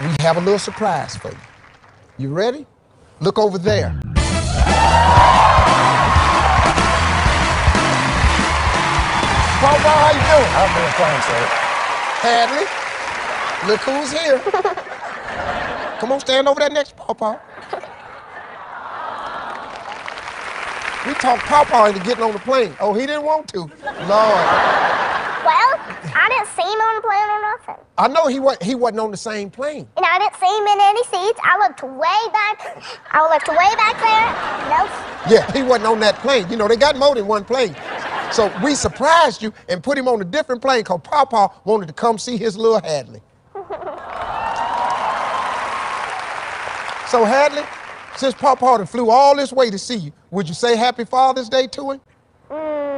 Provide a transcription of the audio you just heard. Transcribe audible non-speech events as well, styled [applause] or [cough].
we have a little surprise for you. You ready? Look over there. Paw, how you doing? I'm doing fine, sir. Hadley, look who's here. Come on, stand over there next to Paw Paw. We talked Paw Paw into getting on the plane. Oh, he didn't want to. Lord. Well, I didn't see him on the I know he, was, he wasn't on the same plane. And I didn't see him in any seats. I looked way back. I looked way back there. Nope. Yeah, he wasn't on that plane. You know, they got more than one plane. So we surprised you and put him on a different plane because Paw wanted to come see his little Hadley. [laughs] so, Hadley, since Paw flew all this way to see you, would you say Happy Father's Day to him? Mm,